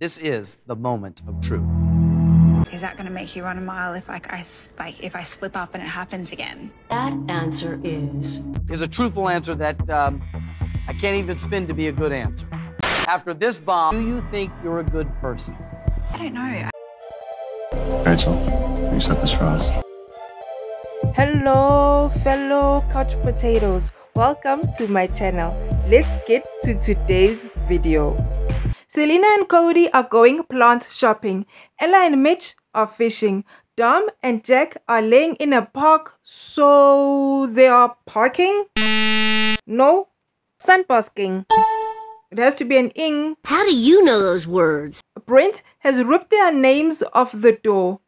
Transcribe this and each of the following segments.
This is the moment of truth. Is that going to make you run a mile if like I s- like if I slip up and it happens again? That answer is Is a truthful answer that um, I can't even spin to be a good answer. After this bomb, do you think you're a good person? I don't know. Rachel, you set this for us. Hello, fellow couch potatoes. Welcome to my channel. Let's get to today's video. Selina and Cody are going plant shopping. Ella and Mitch are fishing. Dom and Jack are laying in a park, so they are parking? No, sunbasking. It has to be an ing. How do you know those words? Brent has ripped their names off the door.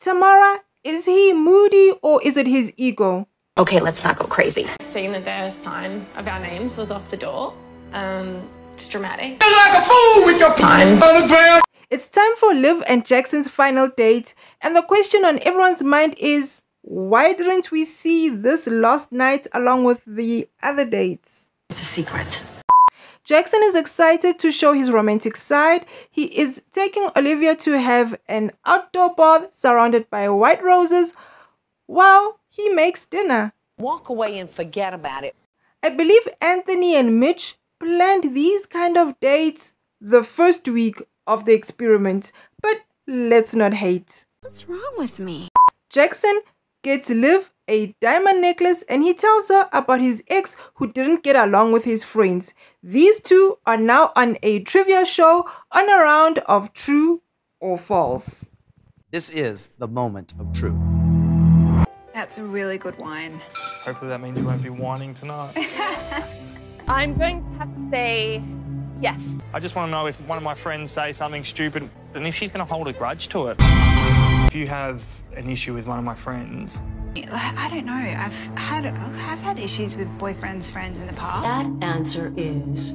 Tamara, is he moody or is it his ego? Okay, let's not go crazy. seeing that their sign of our names was off the door. Um, it's dramatic. It's time for Liv and Jackson's final date, and the question on everyone's mind is why didn't we see this last night along with the other dates? It's a secret. Jackson is excited to show his romantic side. He is taking Olivia to have an outdoor bath surrounded by white roses while he makes dinner. Walk away and forget about it. I believe Anthony and Mitch planned these kind of dates the first week of the experiment, but let's not hate. What's wrong with me? Jackson gets Liv a diamond necklace and he tells her about his ex who didn't get along with his friends. These two are now on a trivia show on a round of true or false. This is the moment of truth. That's a really good wine. Hopefully that means you won't be whining tonight. I'm going to have to say yes. I just want to know if one of my friends say something stupid and if she's going to hold a grudge to it. If you have an issue with one of my friends, I don't know. I've had I've had issues with boyfriends, friends in the past. that answer is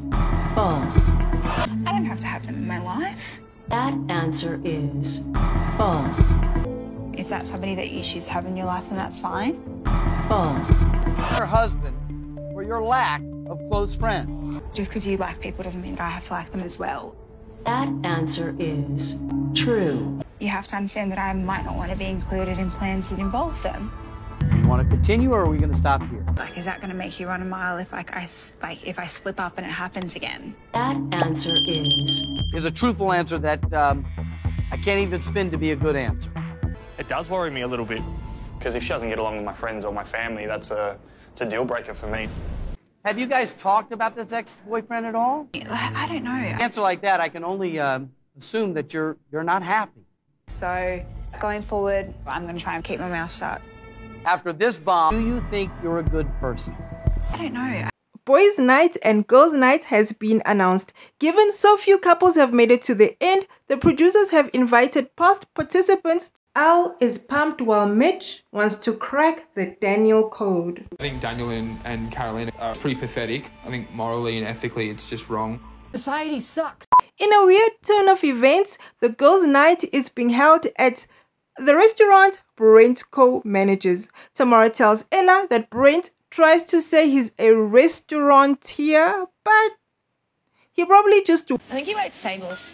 false. I don't have to have them in my life. That answer is false. If that's somebody that you choose to have in your life, then that's fine. False. Your husband or your lack of close friends. Just because you like people doesn't mean that I have to like them as well. That answer is true. You have to understand that I might not want to be included in plans that involve them. You want to continue or are we going to stop here? Like, is that going to make you run a mile if like I s- like if I slip up and it happens again? That answer is Is a truthful answer that um, I can't even spin to be a good answer. it does worry me a little bit because if she doesn't get along with my friends or my family, that's a, it's a deal breaker for me. Have you guys talked about this ex-boyfriend at all? I I don't know. Answer like that, I can only um, assume that you're you're not happy. So going forward, I'm going to try and keep my mouth shut. After this bomb, do you think you're a good person? I don't know. Boys' night and girls' night has been announced. Given so few couples have made it to the end, the producers have invited past participants. Al is pumped while Mitch wants to crack the Daniel code. I think Daniel and, and Carolina are pretty pathetic. I think morally and ethically it's just wrong. Society sucks. In a weird turn of events, the girls' night is being held at the restaurant Brent co manages. Tamara tells Ella that Brent tries to say he's a restaurateur, but he probably just I think he waits tables.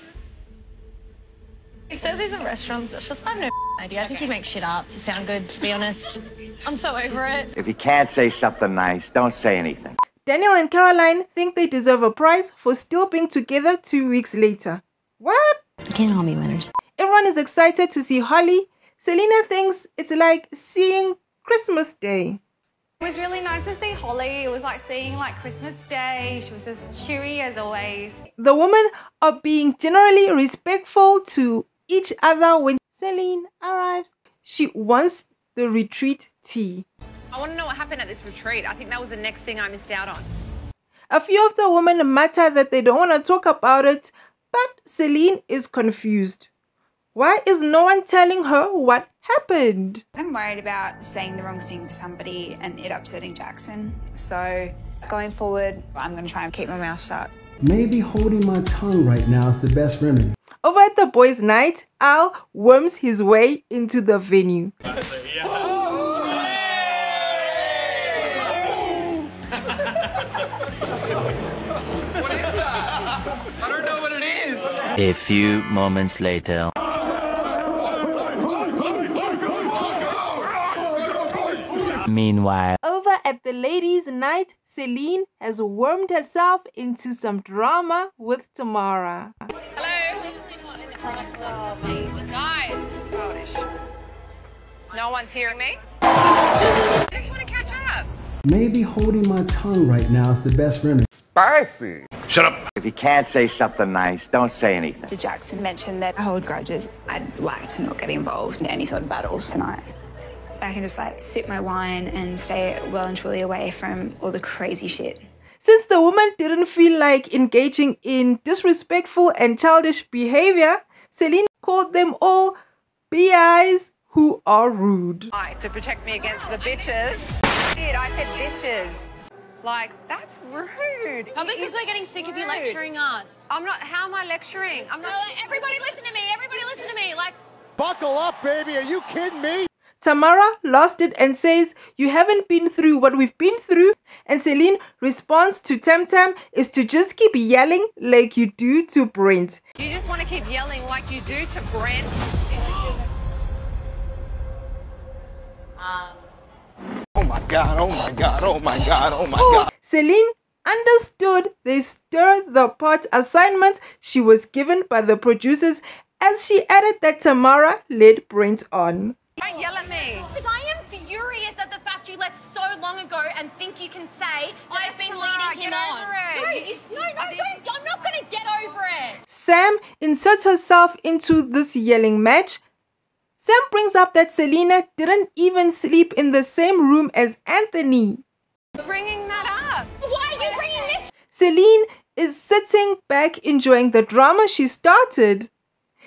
He says he's a restaurant specialist. I'm no idea. I think he makes shit up to sound good, to be honest. I'm so over it. If you can't say something nice, don't say anything. Daniel and Caroline think they deserve a prize for still being together two weeks later. What? You Can't all be winners. Everyone is excited to see Holly. Selina thinks it's like seeing Christmas Day. It was really nice to see Holly. It was like seeing like Christmas Day. She was as cheery as always. The women are being generally respectful to each other when Selin arrives. She wants the retreat tea. I want to know what happened at this retreat. I think that was the next thing I missed out on. A few of the women matter that they don't want to talk about it, but Selin is confused. Why is no one telling her what happened? I'm worried about saying the wrong thing to somebody and it upsetting Jackson. So going forward, I'm going to try and keep my mouth shut. Maybe holding my tongue right now is the best remedy. Over at the boys' night, Al worms his way into the venue. I don't know what it is. A few moments later. Meanwhile, Over at the ladies' night, Selin has wormed herself into some drama with Tamara. Hello. Guys, no one's hearing me. I just want to catch up. Maybe holding my tongue right now is the best remedy. Spicy. Shut up. If you can't say something nice, don't say anything. Mr. Jackson mentioned that I hold grudges. I'd like to not get involved in any sort of battles tonight. I can just like sip my wine and stay well and truly away from all the crazy shit. Since the woman didn't feel like engaging in disrespectful and childish behavior, Selin called them all BIs who are rude. Like, to protect me against the bitches. Shit, I said bitches. Like, that's rude. How because It is we're getting sick of you lecturing us. I'm not, how am I lecturing? I'm not. everybody listen to me. Everybody listen to me. Like, Buckle up, baby. Are you kidding me? Tamara lost it and says, You haven't been through what we've been through. And Selin responds to Tam Tam is to just keep yelling like you do to Brent. You just want to keep yelling like you do to Brent. Um. Oh my god, oh my god, oh my god, oh my god. Selin understood the stir the pot assignment she was given by the producers as she added that Tamara led Brent on. Don't yell at me. because I am furious at the fact you left so long ago and think you can say I've been Tamara, leading him get on. over it. No, You you, no, no, I don't. I'm not going to get over it. Sam inserts herself into this yelling match. Sam brings up that Selena didn't even sleep in the same room as Anthony. Bringing that up. Why are you bringing this? Selin is sitting back enjoying the drama she started.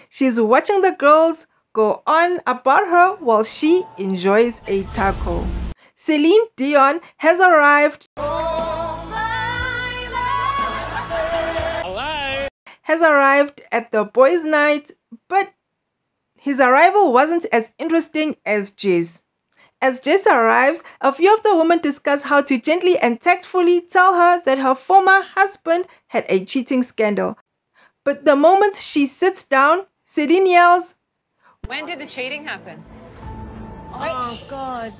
She's watching the girls go on about her while she enjoys a taco. Celine Dion has arrived. Has arrived at the boys' night, but his arrival wasn't as interesting as Jess. As Jess arrives, a few of the women discuss how to gently and tactfully tell her that her former husband had a cheating scandal. But the moment she sits down, Selin yells, When did the cheating happen? Oh, God.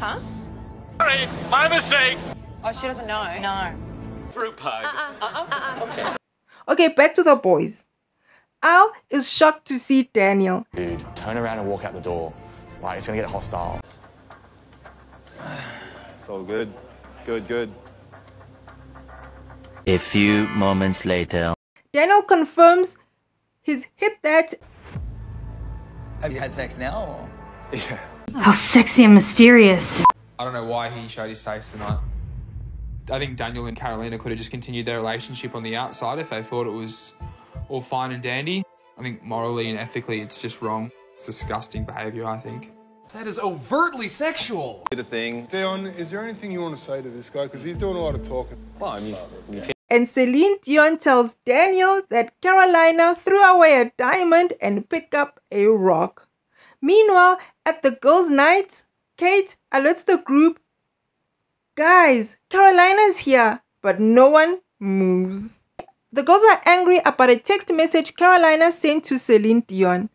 Huh? Sorry, my mistake. Oh, she doesn't know. No. Fruit pie. Uh-uh. Uh-uh. Okay, Okay, back to the boys. Al is shocked to see Daniel. Dude, turn around and walk out the door. Like, it's gonna get hostile. It's all good. Good, good. a few moments later. Daniel confirms he's hit that Have you had sex now? Or? Yeah. How sexy and mysterious. I don't know why he showed his face tonight. I think Daniel and Carolina could have just continued their relationship on the outside if they thought it was all fine and dandy. I think morally and ethically it's just wrong. It's disgusting behaviour, I think. That is overtly sexual. Did a thing. Dion, is there anything you want to say to this guy? Because he's doing a lot of talking. Well, I mean, you and Celine Dion tells Daniel that Carolina threw away a diamond and picked up a rock. Meanwhile, at the girls' night, Kate alerts the group Guys, Carolina's here, but no one moves. The girls are angry about a text message Carolina sent to Celine Dion,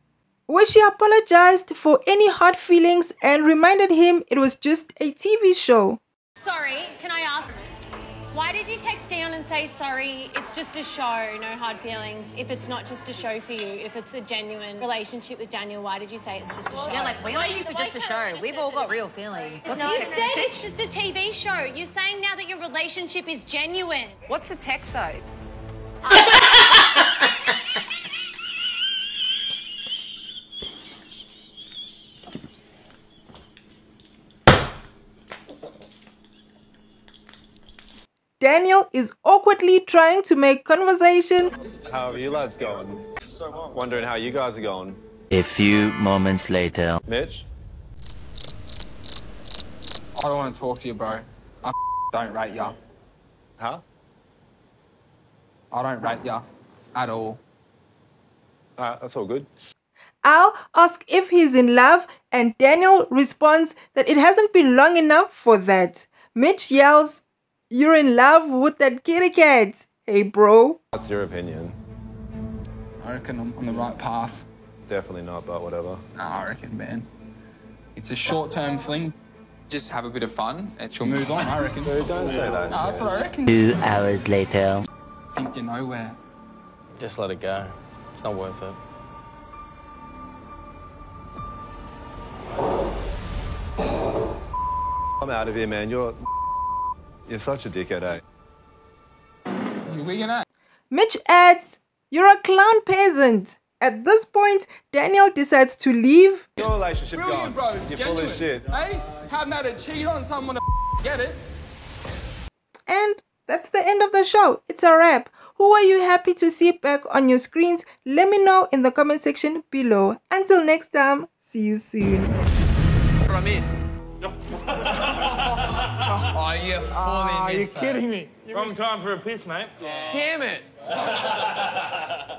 where she apologized for any hard feelings and reminded him it was just a TV show. Sorry, can I ask? Why did you text Dion and say sorry? It's just a show, no hard feelings. If it's not just a show for you, if it's a genuine relationship with Daniel, why did you say it's just a show? Yeah, like, we aren't here for just a show. We've all got real feelings. you said it's just a TV show. You're saying now that your relationship is genuine. What's the text though? Daniel is awkwardly trying to make conversation. How are you lads going? Wondering how you guys are going. A few moments later. Mitch? I don't want to talk to you, bro. I don't rate ya. Huh? I don't rate ya at all. Alright, that's all good. Al asks if he's in love, and Daniel responds that it hasn't been long enough for that. Mitch yells, You're in love with that kitty cat. Hey, bro. That's your opinion. I reckon I'm on the right path. Definitely not, but whatever. Nah, I reckon, man. It's a short-term fling. Just have a bit of fun and she'll move on, I reckon. Dude, don't say that. Nah, that's what I reckon. Two hours later. think you're nowhere. Just let it go. It's not worth it. I'm out of here, man. You're you're such a dickhead, eh? You wigging out? Mitch adds, You're a clown peasant. At this point, Daniel decides to leave. Your relationship Brilliant, bro. gone. It's You're genuine. full of shit. Hey, haven't had to cheat on someone to get it. And that's the end of the show. It's a wrap. Who are you happy to see back on your screens? Let me know in the comment section below. Until next time, see you soon. Oh, you fully Are you ah, missed that. kidding me? Wrong time for a piss, mate. Damn it.